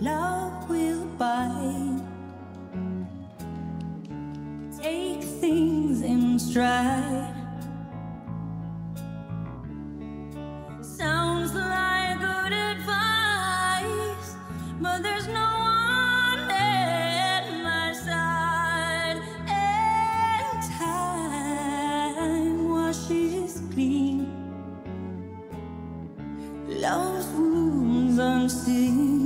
love will bite. Take things in stride. Sounds like good advice, but there's no one at my side. And time washes clean love's wounds unseen.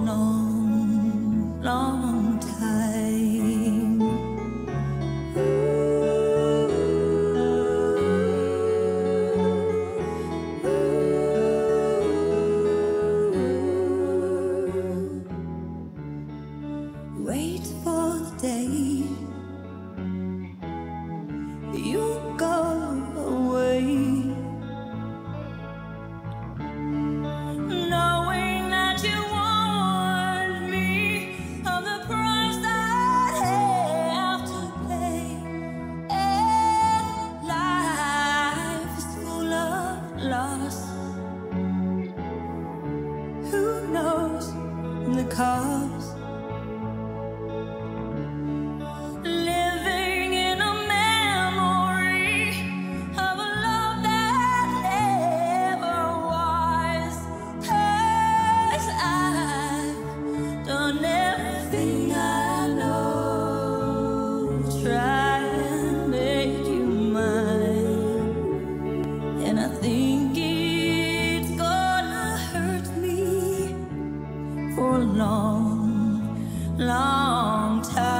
know. house for a long, long time.